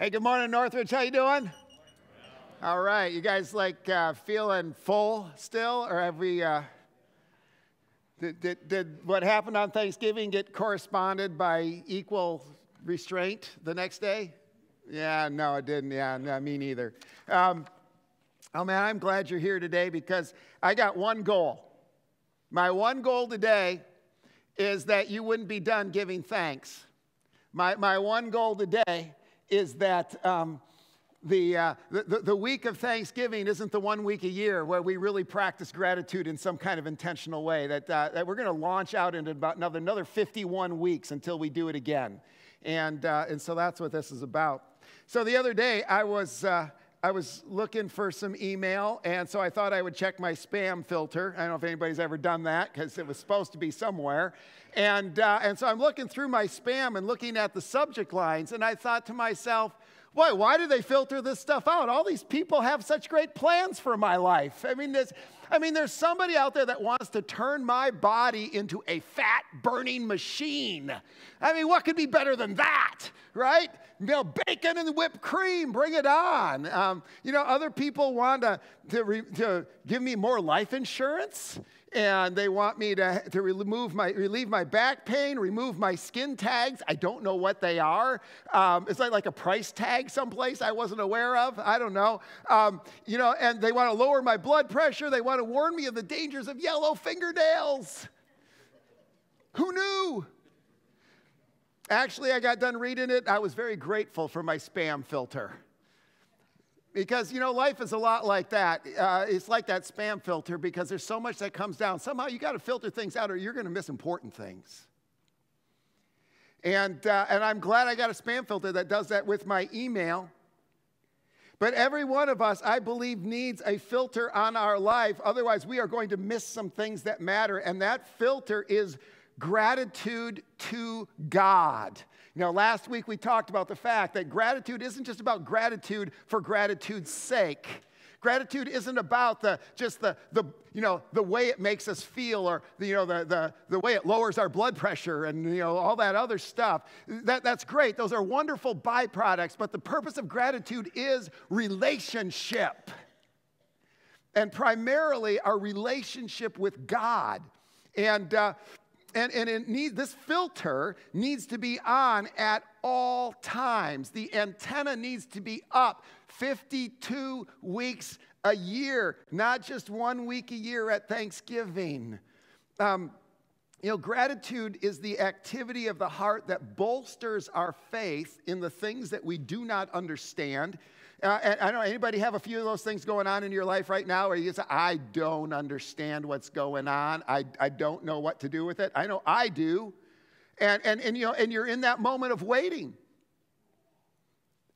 Hey, good morning, Northridge. How you doing? All right, you guys like uh, feeling full still, or have we? Uh, did, did, did what happened on Thanksgiving get corresponded by equal restraint the next day? Yeah, no, it didn't. Yeah, no, me neither. Um, oh man, I'm glad you're here today because I got one goal. My one goal today is that you wouldn't be done giving thanks. My, my one goal today is that um, the, uh, the, the week of Thanksgiving isn't the one week a year where we really practice gratitude in some kind of intentional way. That, uh, that we're going to launch out into about another, another 51 weeks until we do it again. And, uh, and so that's what this is about. So the other day, I was, uh, I was looking for some email, and so I thought I would check my spam filter. I don't know if anybody's ever done that because it was supposed to be somewhere. And, uh, and so I'm looking through my spam and looking at the subject lines, and I thought to myself, Boy, why do they filter this stuff out? All these people have such great plans for my life. I mean, there's, I mean, there's somebody out there that wants to turn my body into a fat burning machine. I mean, what could be better than that, right? You know, bacon and whipped cream, bring it on. Um, you know, other people want to, to, re, to give me more life insurance and they want me to, to remove my, relieve my back pain, remove my skin tags. I don't know what they are. Um, it's like, like a price tag someplace I wasn't aware of. I don't know. Um, you know, and they want to lower my blood pressure. They want to warn me of the dangers of yellow fingernails. Who knew? Actually, I got done reading it. I was very grateful for my spam filter. Because, you know, life is a lot like that. Uh, it's like that spam filter because there's so much that comes down. Somehow you got to filter things out or you're going to miss important things. And, uh, and I'm glad I got a spam filter that does that with my email. But every one of us, I believe, needs a filter on our life. Otherwise, we are going to miss some things that matter. And that filter is gratitude to God. Know, last week we talked about the fact that gratitude isn't just about gratitude for gratitude's sake. Gratitude isn't about the, just the, the, you know, the way it makes us feel or the, you know, the, the, the way it lowers our blood pressure and you know, all that other stuff. That, that's great. Those are wonderful byproducts, but the purpose of gratitude is relationship. And primarily our relationship with God. And uh, and, and it this filter needs to be on at all times. The antenna needs to be up 52 weeks a year, not just one week a year at Thanksgiving. Um, you know, gratitude is the activity of the heart that bolsters our faith in the things that we do not understand uh, I don't know, anybody have a few of those things going on in your life right now where you say, I don't understand what's going on. I, I don't know what to do with it. I know I do. And, and, and, you know, and you're in that moment of waiting.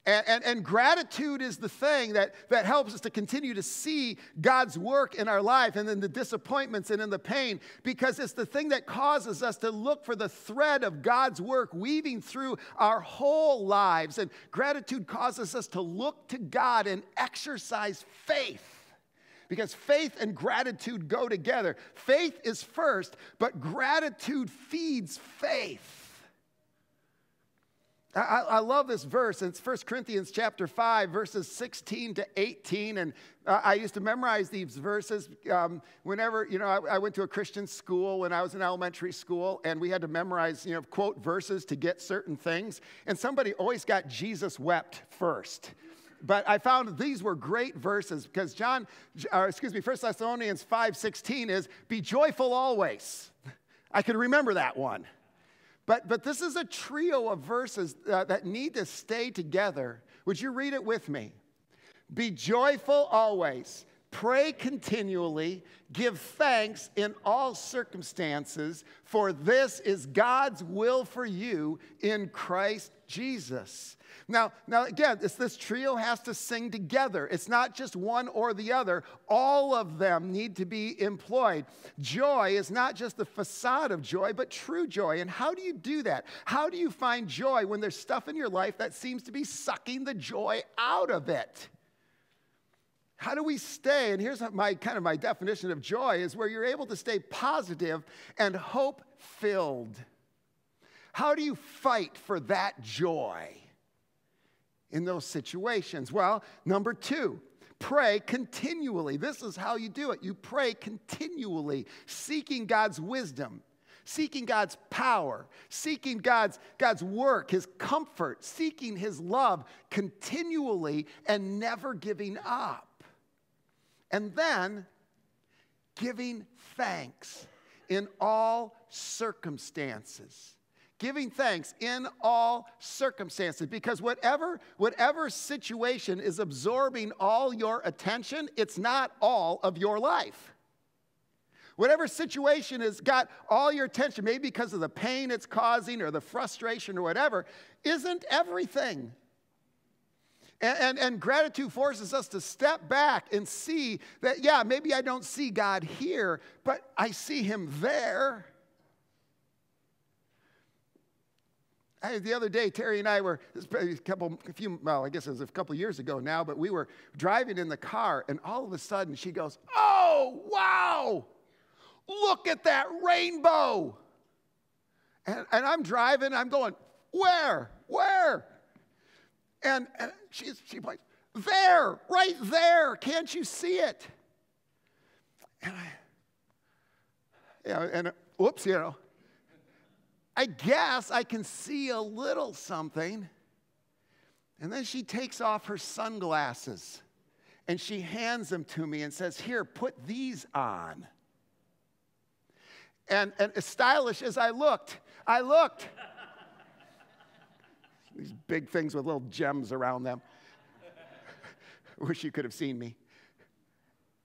And, and, and, gratitude is the thing that, that helps us to continue to see God's work in our life and in the disappointments and in the pain because it's the thing that causes us to look for the thread of God's work weaving through our whole lives. And gratitude causes us to look to God and exercise faith because faith and gratitude go together. Faith is first, but gratitude feeds faith. I, I, love this verse. It's 1 Corinthians chapter 5, verses 16 to 18. And uh, I used to memorize these verses um, whenever, you know, I, I, went to a Christian school when I was in elementary school, and we had to memorize, you know, quote verses to get certain things. And somebody always got Jesus wept first. But I found these were great verses because John, or excuse me, 1 Thessalonians 5, 16 is, be joyful always. I could remember that one. But, but this is a trio of verses uh, that need to stay together. Would you read it with me? Be joyful always, pray continually, give thanks in all circumstances, for this is God's will for you in Christ Jesus. Now, now again, this, this trio has to sing together. It's not just one or the other. All of them need to be employed. Joy is not just the facade of joy, but true joy. And how do you do that? How do you find joy when there's stuff in your life that seems to be sucking the joy out of it? How do we stay? And here's my kind of my definition of joy is where you're able to stay positive and hope filled. How do you fight for that joy? In those situations? Well, number two, pray continually. This is how you do it. You pray continually, seeking God's wisdom, seeking God's power, seeking God's, God's work, His comfort, seeking His love continually and never giving up. And then giving thanks in all circumstances giving thanks in all circumstances because whatever whatever situation is absorbing all your attention it's not all of your life whatever situation has got all your attention maybe because of the pain it's causing or the frustration or whatever isn't everything and, and, and, gratitude forces us to step back and see that, yeah, maybe I don't see God here, but I see Him there. I, the other day, Terry and I were, a couple, a few, well, I guess it was a couple years ago now, but we were driving in the car, and all of a sudden she goes, Oh, wow, look at that rainbow. And, and I'm driving, I'm going, Where? Where? And, and she's, she points, There, right there. Can't you see it? And I, know, and uh, whoops, you know, I guess I can see a little something. And then she takes off her sunglasses and she hands them to me and says, Here, put these on. And, and as stylish as I looked, I looked. These big things with little gems around them. Wish you could have seen me.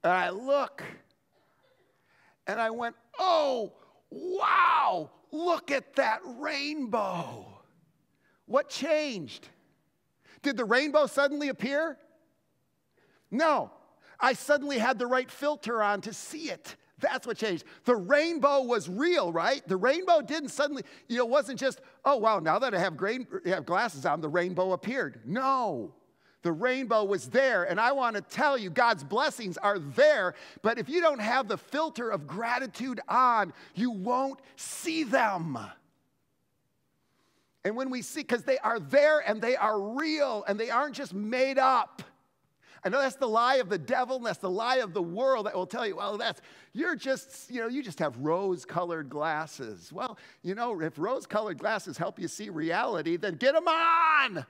And I look and I went, Oh, wow, Look at that rainbow. What changed? Did the rainbow suddenly appear? No. I suddenly had the right filter on to see it. That's what changed. The rainbow was real, right? The rainbow didn't suddenly, you know, wasn't just, oh, wow, now that I have, grain, have glasses on, the rainbow appeared. No. The rainbow was there. And I want to tell you, God's blessings are there. But if you don't have the filter of gratitude on, you won't see them. And when we see, because they are there and they are real and they aren't just made up. I know that's the lie of the devil and that's the lie of the world that will tell you, well, that's, you're just, you know, you just have rose colored glasses. Well, you know, if rose colored glasses help you see reality, then get them on.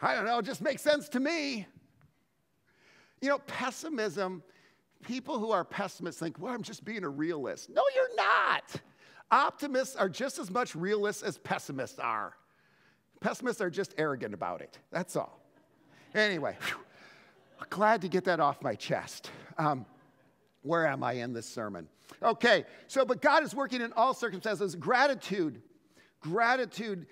I don't know, it just makes sense to me. You know, pessimism, people who are pessimists think, well, I'm just being a realist. No, you're not. Optimists are just as much realists as pessimists are. Pessimists are just arrogant about it. That's all. Anyway, whew, glad to get that off my chest. Um, where am I in this sermon? Okay, so, but God is working in all circumstances. Gratitude, gratitude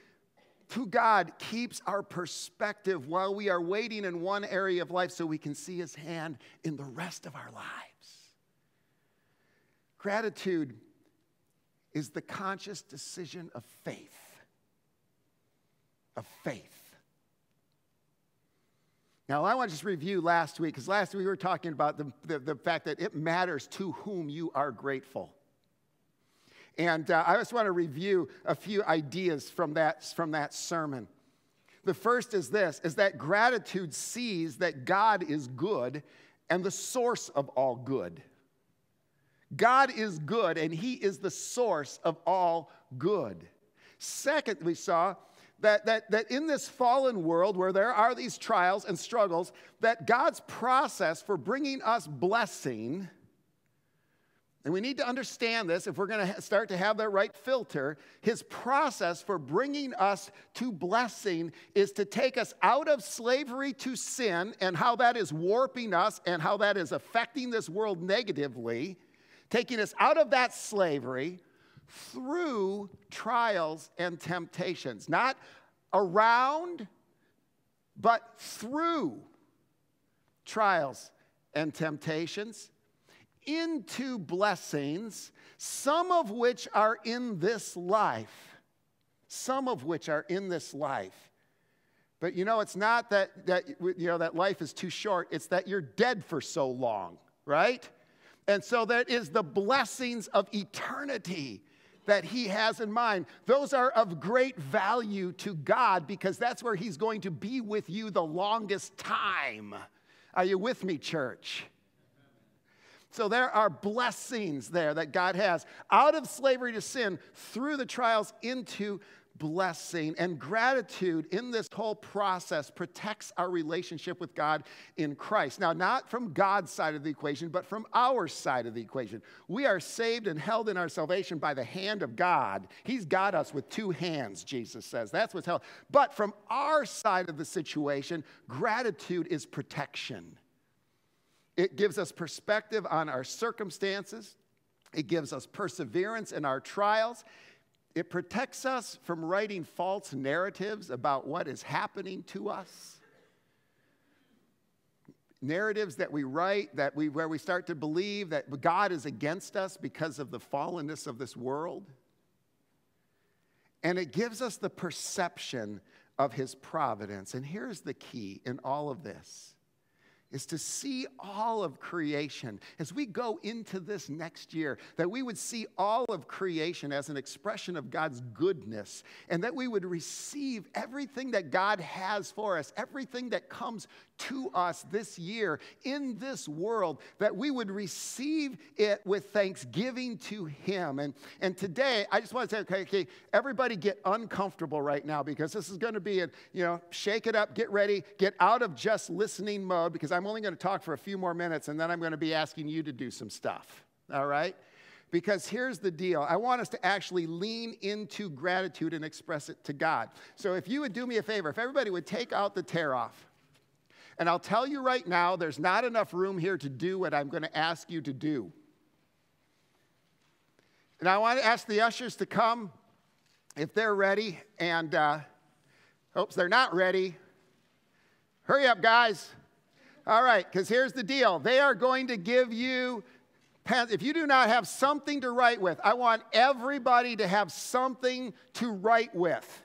to God keeps our perspective while we are waiting in one area of life so we can see His hand in the rest of our lives. Gratitude is the conscious decision of faith. Of faith. Now, I want to just review last week, because last week we were talking about the, the, the fact that it matters to whom you are grateful. And uh, I just want to review a few ideas from that, from that sermon. The first is this is that gratitude sees that God is good and the source of all good. God is good and he is the source of all good. Second, we saw that, that, that in this fallen world where there are these trials and struggles, that God's process for bringing us blessing and we need to understand this if we're going to start to have that right filter. His process for bringing us to blessing is to take us out of slavery to sin and how that is warping us and how that is affecting this world negatively, taking us out of that slavery through trials and temptations. Not around, but through trials and temptations into blessings, some of which are in this life. Some of which are in this life. But you know, it's not that, that, you know, that life is too short, it's that you're dead for so long, right? And so that is the blessings of eternity that He has in mind. Those are of great value to God because that's where He's going to be with you the longest time. Are you with me, church? So there are blessings there that God has out of slavery to sin through the trials into blessing and gratitude in this whole process protects our relationship with God in Christ. Now, not from God's side of the equation, but from our side of the equation. We are saved and held in our salvation by the hand of God. He's got us with two hands, Jesus says. That's what's held. But from our side of the situation, gratitude is protection. It gives us perspective on our circumstances. It gives us perseverance in our trials. It protects us from writing false narratives about what is happening to us. Narratives that we write that we, where we start to believe that God is against us because of the fallenness of this world. And it gives us the perception of his providence. And here's the key in all of this is to see all of creation. As we go into this next year, that we would see all of creation as an expression of God's goodness, and that we would receive everything that God has for us, everything that comes to us this year in this world, that we would receive it with thanksgiving to Him. And, and today, I just want to say, okay, okay, everybody get uncomfortable right now because this is going to be a, you know, shake it up, get ready, get out of just listening mode because I'm only going to talk for a few more minutes and then I'm going to be asking you to do some stuff. All right? Because here's the deal I want us to actually lean into gratitude and express it to God. So if you would do me a favor, if everybody would take out the tear off, and I'll tell you right now, there's not enough room here to do what I'm going to ask you to do. And I want to ask the ushers to come if they're ready. And, uh, oops, they're not ready. Hurry up, guys. All right, because here's the deal they are going to give you. If you do not have something to write with, I want everybody to have something to write with.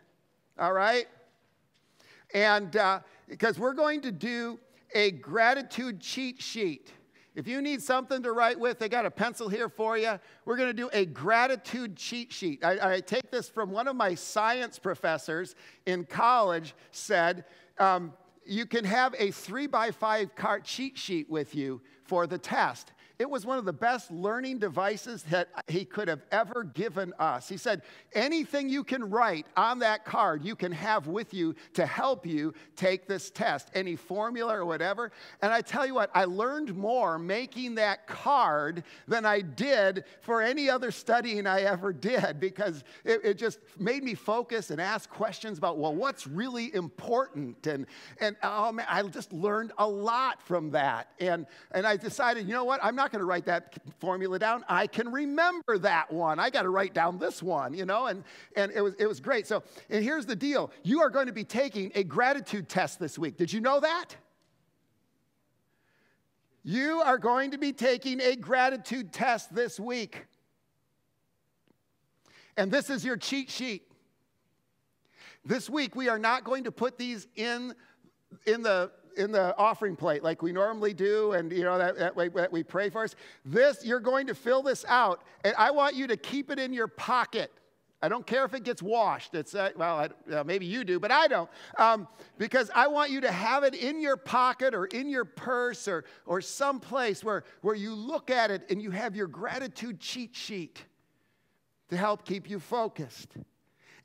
All right? And uh, because we're going to do a gratitude cheat sheet. If you need something to write with, they got a pencil here for you. We're going to do a gratitude cheat sheet. I, I, take this from one of my science professors in college, said, um, you can have a three by five card cheat sheet with you for the test. It was one of the best learning devices that he could have ever given us. He said, anything you can write on that card, you can have with you to help you take this test, any formula or whatever. And I tell you what, I learned more making that card than I did for any other studying I ever did because it, it just made me focus and ask questions about, well, what's really important? And, and oh man, I just learned a lot from that. And, and I decided, you know what, I'm not going to write that formula down. I can remember that one. I got to write down this one, you know, and, and it, was, it was great. So, and here's the deal you are going to be taking a gratitude test this week. Did you know that? You are going to be taking a gratitude test this week. And this is your cheat sheet. This week, we are not going to put these in, in the in the offering plate like we normally do, and you know that, that, way, that we pray for us. This, you're going to fill this out, and I want you to keep it in your pocket. I don't care if it gets washed. It's uh, well, I, uh, maybe you do, but I don't, um, because I want you to have it in your pocket or in your purse or or someplace where where you look at it and you have your gratitude cheat sheet to help keep you focused.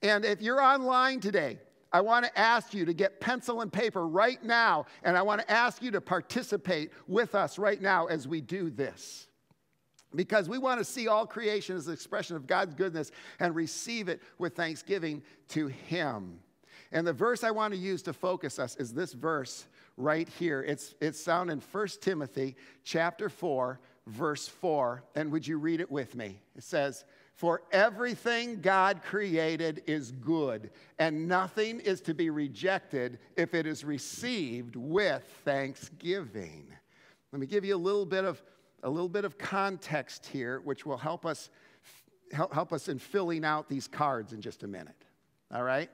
And if you're online today I want to ask you to get pencil and paper right now, and I want to ask you to participate with us right now as we do this. Because we want to see all creation as an expression of God's goodness and receive it with thanksgiving to Him. And the verse I want to use to focus us is this verse right here. It's, it's found in 1 Timothy chapter 4, verse 4. And would you read it with me? It says, for everything God created is good, and nothing is to be rejected if it is received with thanksgiving. Let me give you a little bit of, a little bit of context here, which will help us, help, help us in filling out these cards in just a minute. All right?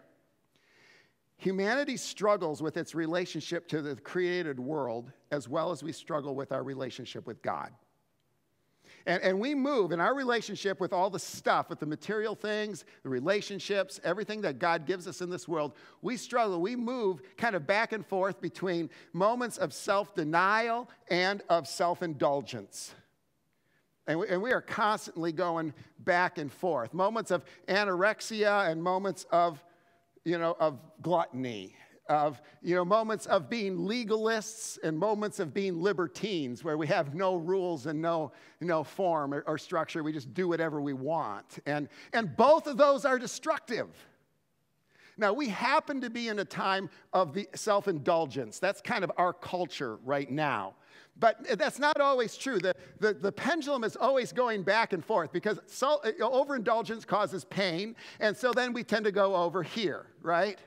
Humanity struggles with its relationship to the created world as well as we struggle with our relationship with God. And, and we move in our relationship with all the stuff, with the material things, the relationships, everything that God gives us in this world. We struggle. We move kind of back and forth between moments of self denial and of self indulgence. And we, and we, are constantly going back and forth. Moments of anorexia and moments of, you know, of gluttony of you know, moments of being legalists and moments of being libertines where we have no rules and no, no form or, or structure. We just do whatever we want. And, and both of those are destructive. Now, we happen to be in a time of the self indulgence. That's kind of our culture right now. But that's not always true. The, the, the, pendulum is always going back and forth because so, overindulgence causes pain, and so then we tend to go over here, right?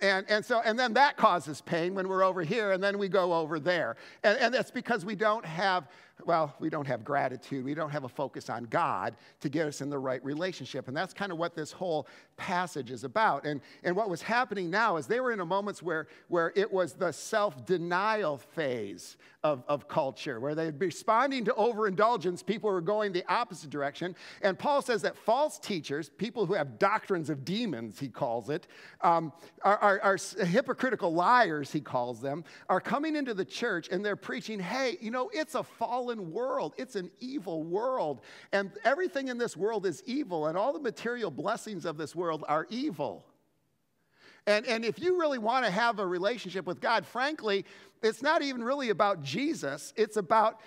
And, and so, and then that causes pain when we're over here, and then we go over there. And, and that's because we don't have well, we don't have gratitude. We don't have a focus on God to get us in the right relationship. And that's kind of what this whole passage is about. And, and what was happening now is they were in a moments where, where it was the self denial phase of, of culture, where they're responding to overindulgence. People were going the opposite direction. And Paul says that false teachers, people who have doctrines of demons, he calls it, um, are, are, are hypocritical liars, he calls them, are coming into the church and they're preaching, hey, you know, it's a fallen world. It's an evil world. And everything in this world is evil, and all the material blessings of this world are evil. And, and if you really want to have a relationship with God, frankly, it's not even really about Jesus. It's about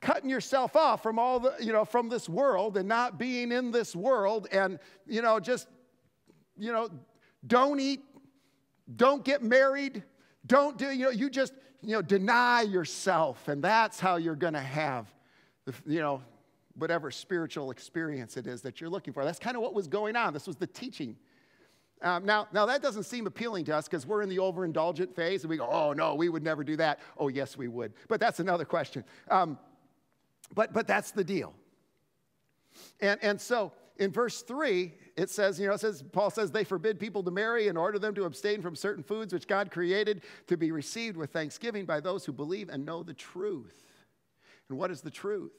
cutting yourself off from all the, you know, from this world and not being in this world and, you know, just, you know, don't eat, don't get married, don't do, you know, you just, you know, deny yourself, and that's how you're going to have, the, you know, whatever spiritual experience it is that you're looking for. That's kind of what was going on. This was the teaching. Um, now, now, that doesn't seem appealing to us because we're in the overindulgent phase and we go, oh, no, we would never do that. Oh, yes, we would. But that's another question. Um, but, but that's the deal. And, and so in verse 3, it says, you know, it says, Paul says they forbid people to marry and order them to abstain from certain foods which God created to be received with thanksgiving by those who believe and know the truth. And what is the truth?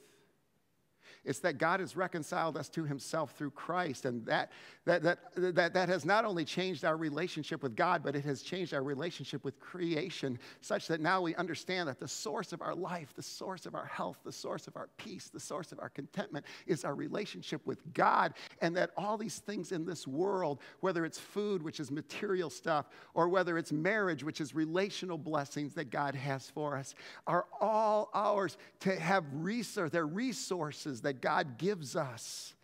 It's that God has reconciled us to himself through Christ. And that, that, that, that, that has not only changed our relationship with God, but it has changed our relationship with creation, such that now we understand that the source of our life, the source of our health, the source of our peace, the source of our contentment is our relationship with God. And that all these things in this world, whether it's food, which is material stuff, or whether it's marriage, which is relational blessings that God has for us, are all ours to have resource, they're resources that God gives us.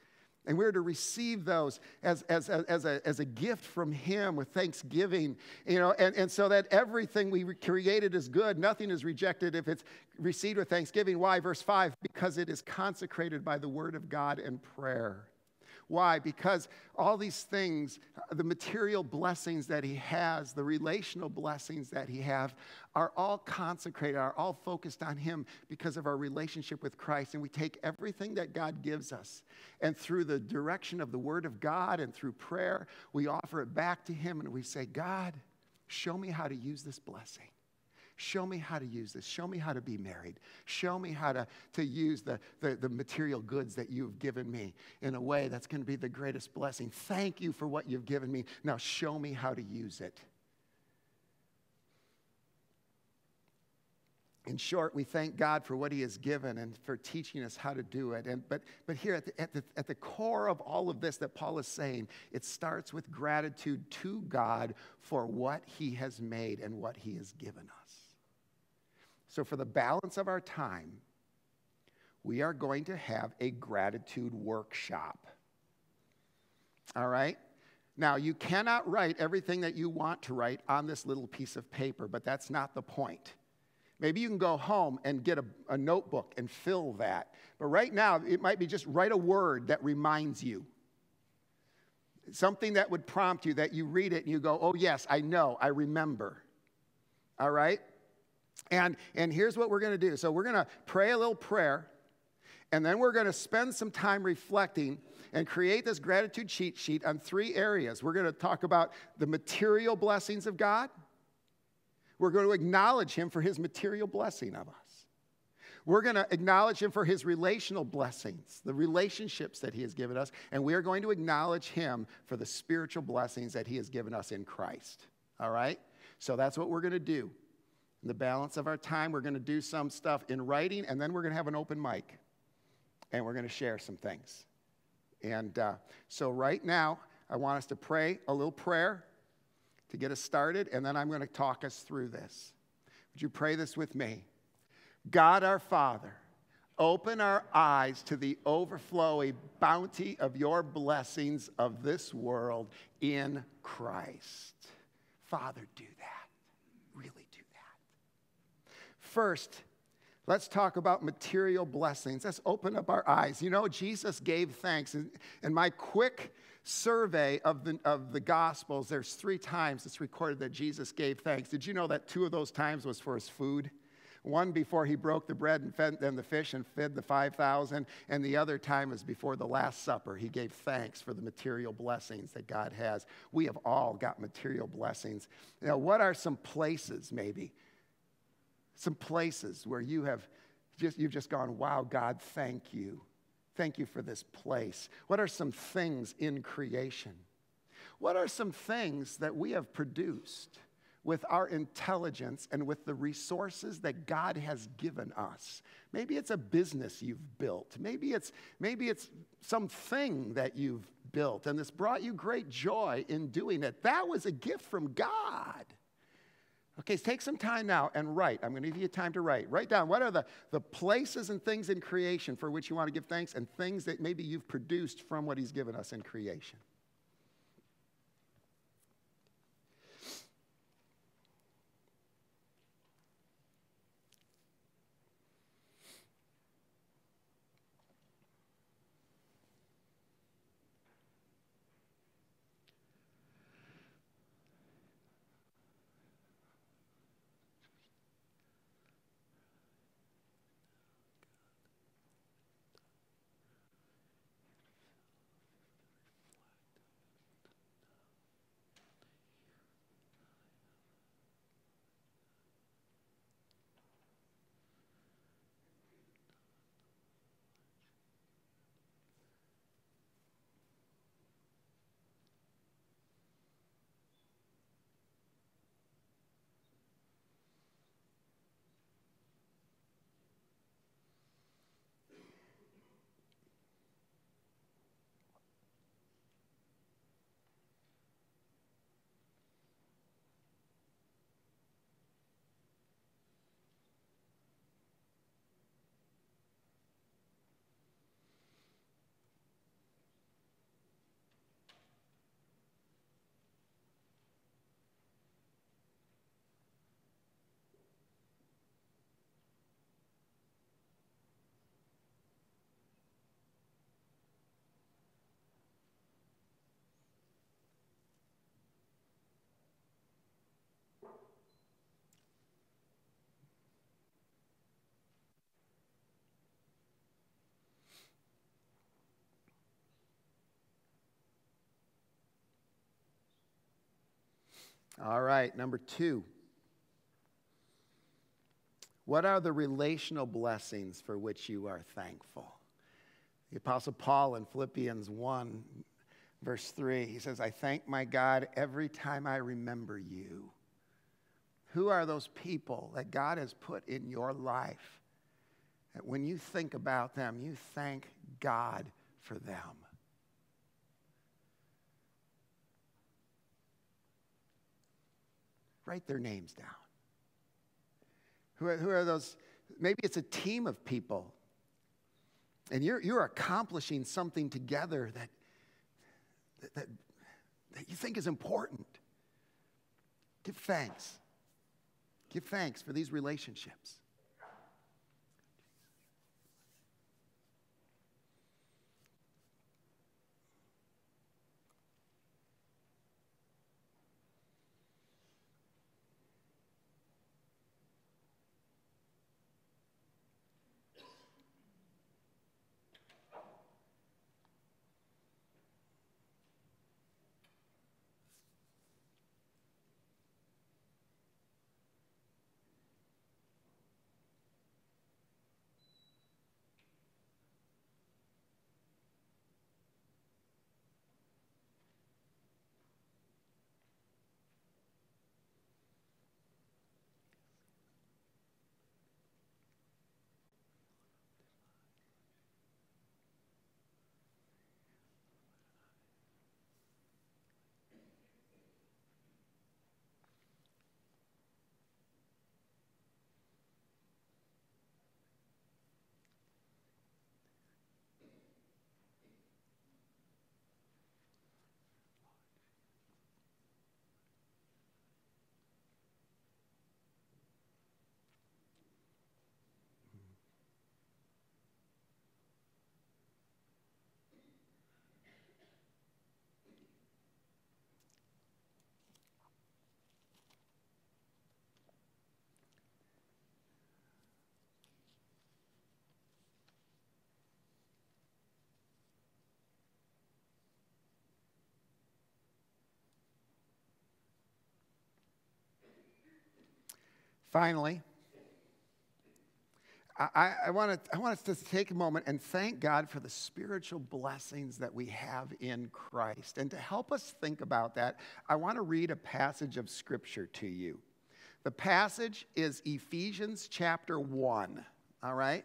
And we're to receive those as, as, as, a, as a gift from Him with thanksgiving, you know, and, and so that everything we created is good. Nothing is rejected if it's received with thanksgiving. Why? Verse 5 because it is consecrated by the word of God and prayer. Why? Because all these things, the material blessings that he has, the relational blessings that he has, are all consecrated, are all focused on him because of our relationship with Christ. And we take everything that God gives us, and through the direction of the Word of God and through prayer, we offer it back to him and we say, God, show me how to use this blessing. Show me how to use this. Show me how to be married. Show me how to, to use the, the, the material goods that you've given me in a way that's going to be the greatest blessing. Thank you for what you've given me. Now show me how to use it. in short, we thank God for what He has given and for teaching us how to do it. And, but, but here at the, at, the, at the core of all of this that Paul is saying, it starts with gratitude to God for what He has made and what He has given us. So, for the balance of our time, we are going to have a gratitude workshop. All right? Now, you cannot write everything that you want to write on this little piece of paper, but that's not the point. Maybe you can go home and get a, a, notebook and fill that. But right now, it might be just write a word that reminds you. Something that would prompt you that you read it and you go, oh, yes, I know, I remember. All right? And, and here's what we're going to do. So we're going to pray a little prayer, and then we're going to spend some time reflecting and create this gratitude cheat sheet on three areas. We're going to talk about the material blessings of God. We're going to acknowledge him for his material blessing of us. We're going to acknowledge him for his relational blessings, the relationships that he has given us, and we are going to acknowledge him for the spiritual blessings that he has given us in Christ. All right? So that's what we're going to do. In the balance of our time, we're going to do some stuff in writing, and then we're going to have an open mic, and we're going to share some things. And uh, so, right now, I want us to pray a little prayer to get us started, and then I'm going to talk us through this. Would you pray this with me? God our Father, open our eyes to the overflowing bounty of your blessings of this world in Christ. Father, do that. Really. First, let's talk about material blessings. Let's open up our eyes. You know, Jesus gave thanks. And, my quick survey of the, of the Gospels, there's three times it's recorded that Jesus gave thanks. Did you know that two of those times was for his food? One before he broke the bread and fed and the fish and fed the 5,000, and the other time was before the Last Supper. He gave thanks for the material blessings that God has. We have all got material blessings. Now, what are some places, maybe? Some places where you have just, you've just gone, wow, God, thank you. Thank you for this place. What are some things in creation? What are some things that we have produced? with our intelligence and with the resources that God has given us. Maybe it's a business you've built. Maybe it's, maybe it's something that you've built and this brought you great joy in doing it. That was a gift from God. Okay, take some time now and write. I'm going to give you time to write. Write down what are the, the places and things in creation for which you want to give thanks and things that maybe you've produced from what He's given us in creation. All right, number two. What are the relational blessings for which you are thankful? The Apostle Paul in Philippians 1, verse 3, he says, I thank my God every time I remember you. Who are those people that God has put in your life that when you think about them, you thank God for them? Write their names down. Who are, who are those? Maybe it's a team of people. And you're, you're accomplishing something together that, that, that you think is important. Give thanks. Give thanks for these relationships. Finally, I, I, want to, I us to take a moment and thank God for the spiritual blessings that we have in Christ. And to help us think about that, I want to read a passage of Scripture to you. The passage is Ephesians chapter 1, all right?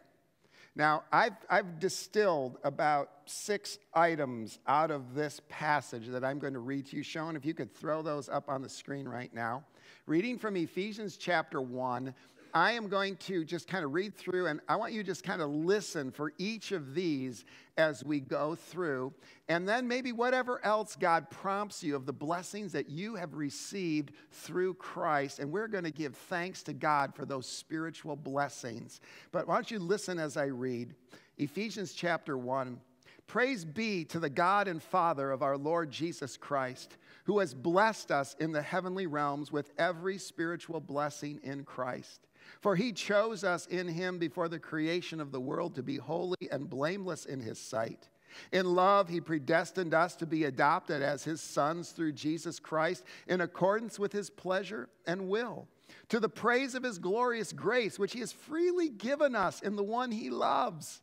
Now, I've, I've distilled about six items out of this passage that I'm going to read to you. Sean, if you could throw those up on the screen right now. Reading from Ephesians chapter 1, I am going to just kind of read through, and I want you to just kind of listen for each of these as we go through. And then maybe whatever else God prompts you of the blessings that you have received through Christ. And we're going to give thanks to God for those spiritual blessings. But why don't you listen as I read Ephesians chapter 1. Praise be to the God and Father of our Lord Jesus Christ, who has blessed us in the heavenly realms with every spiritual blessing in Christ. For he chose us in him before the creation of the world to be holy and blameless in his sight. In love, he predestined us to be adopted as his sons through Jesus Christ in accordance with his pleasure and will, to the praise of his glorious grace, which he has freely given us in the one he loves.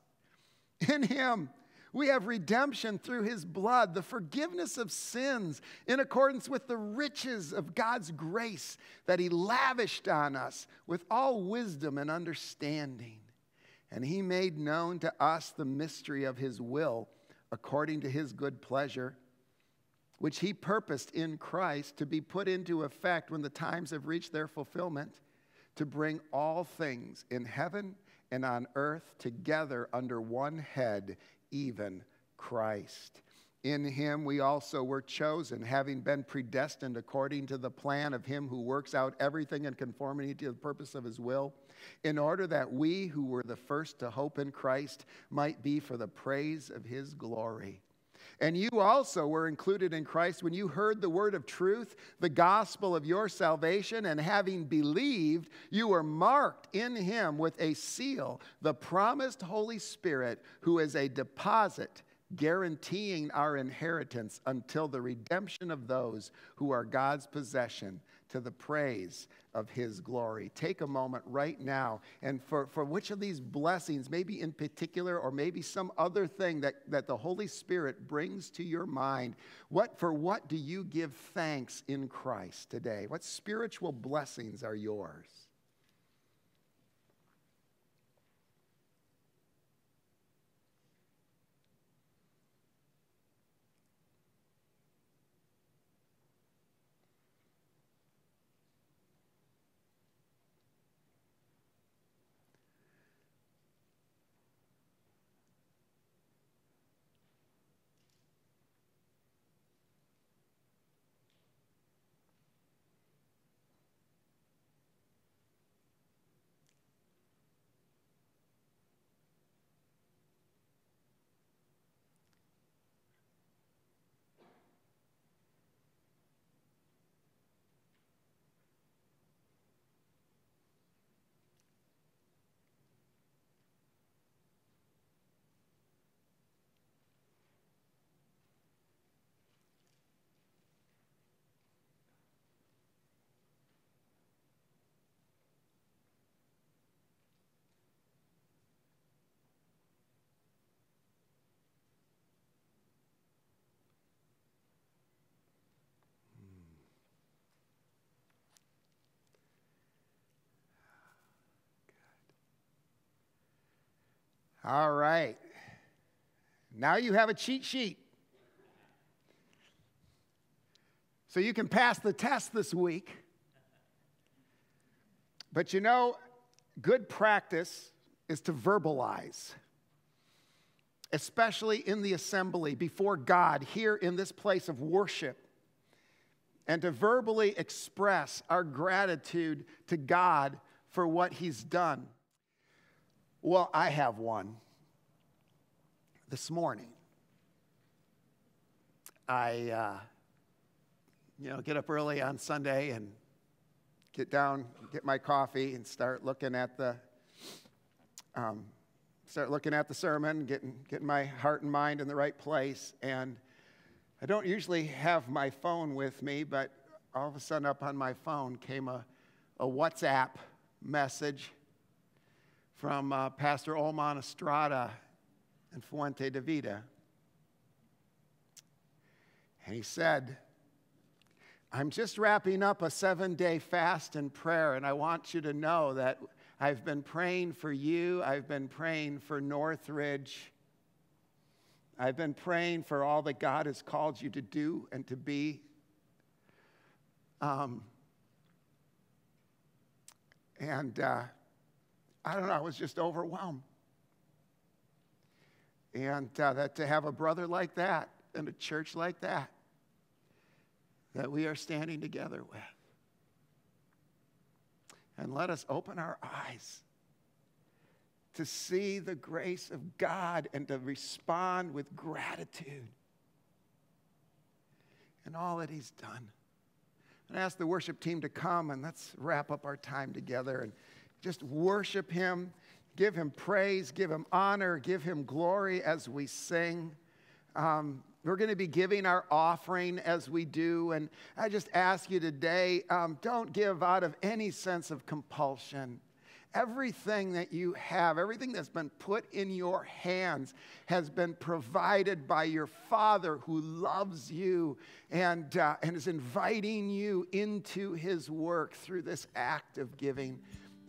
In him, we have redemption through his blood, the forgiveness of sins in accordance with the riches of God's grace that he lavished on us with all wisdom and understanding. And he made known to us the mystery of his will according to his good pleasure, which he purposed in Christ to be put into effect when the times have reached their fulfillment, to bring all things in heaven and on earth together under one head even Christ. In him we also were chosen, having been predestined according to the plan of him who works out everything in conformity to the purpose of his will, in order that we who were the first to hope in Christ might be for the praise of his glory. And you also were included in Christ when you heard the word of truth, the gospel of your salvation, and having believed, you were marked in him with a seal, the promised Holy Spirit, who is a deposit guaranteeing our inheritance until the redemption of those who are God's possession to the praise of his glory. Take a moment right now and for, for which of these blessings, maybe in particular, or maybe some other thing that, that the Holy Spirit brings to your mind, what, for what do you give thanks in Christ today? What spiritual blessings are yours? All right. Now you have a cheat sheet. So you can pass the test this week. But you know, good practice is to verbalize, especially in the assembly before God here in this place of worship, and to verbally express our gratitude to God for what He's done. Well, I have one. This morning, I, uh, you know, get up early on Sunday and get down, get my coffee, and start looking at the, um, start looking at the sermon, getting getting my heart and mind in the right place. And I don't usually have my phone with me, but all of a sudden, up on my phone came a, a WhatsApp message from uh, Pastor Olman Estrada in Fuente de Vida. And he said, I'm just wrapping up a seven day fast and prayer, and I want you to know that I've been praying for you. I've been praying for Northridge. I've been praying for all that God has called you to do and to be. Um, and uh, I don't know, I was just overwhelmed. And uh, that to have a brother like that and a church like that, that we are standing together with. And let us open our eyes to see the grace of God and to respond with gratitude and all that He's done. And I ask the worship team to come and let's wrap up our time together and just worship Him, give Him praise, give Him honor, give Him glory as we sing. Um, we're going to be giving our offering as we do. And I just ask you today um, don't give out of any sense of compulsion. Everything that you have, everything that's been put in your hands, has been provided by your Father who loves you and, uh, and is inviting you into his work through this act of giving.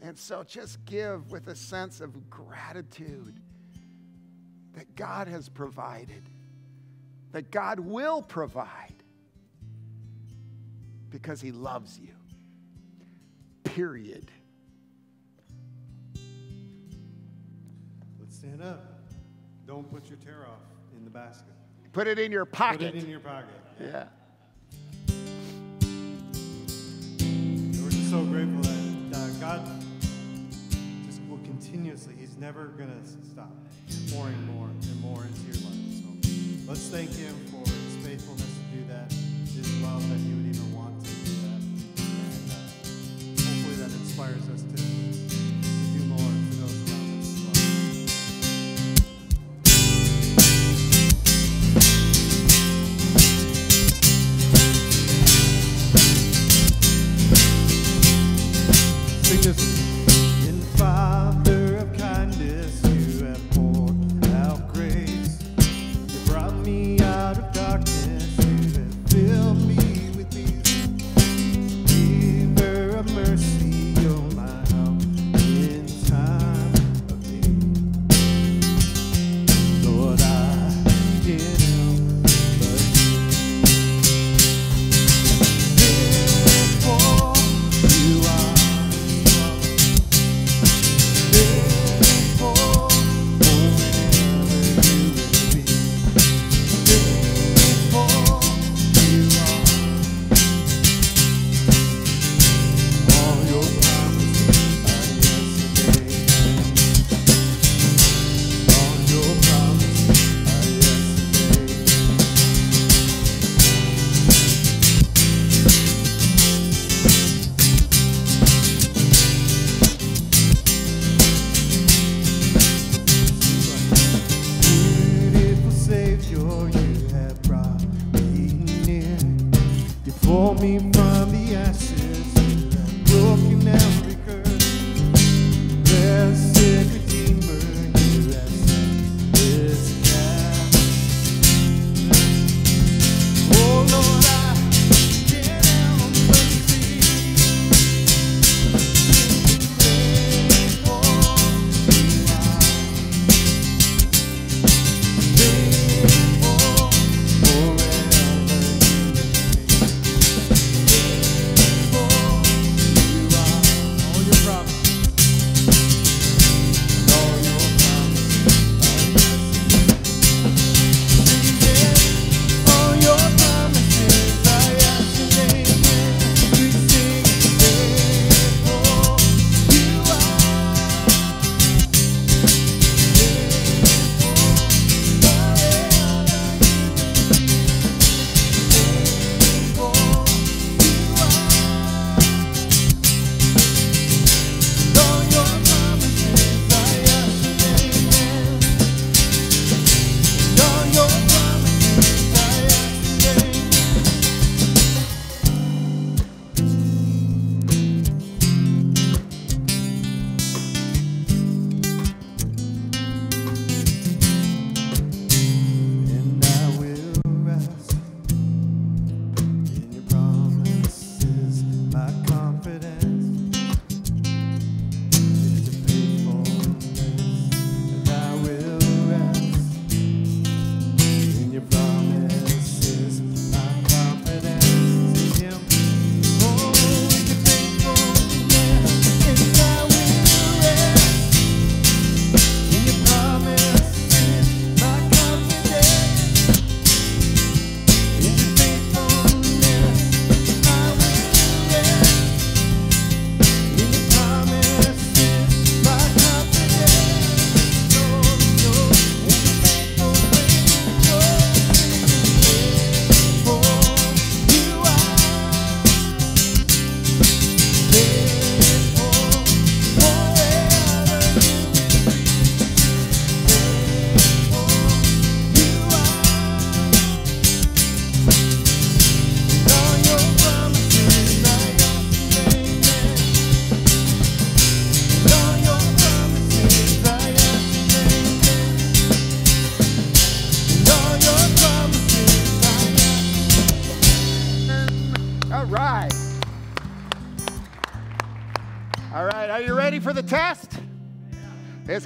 And so just give with a sense of gratitude that God has provided that God will provide because He loves you. Period. Let's stand up. Don't put your tear off in the basket. Put it in your pocket. Put it in your pocket. Yeah. we're just so grateful that uh, God continuously, He's never going to stop pouring more and more into your life. So let's thank Him for His faithfulness to do that, His love that He would even want to do that. And uh, hopefully that inspires us to,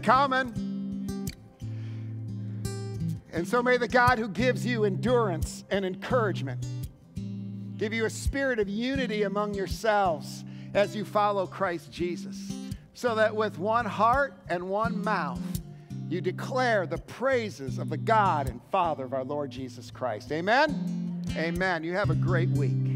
Coming. And so may the God who gives you endurance and encouragement give you a spirit of unity among yourselves as you follow Christ Jesus, so that with one heart and one mouth you declare the praises of the God and Father of our Lord Jesus Christ. Amen? Amen. You have a great week.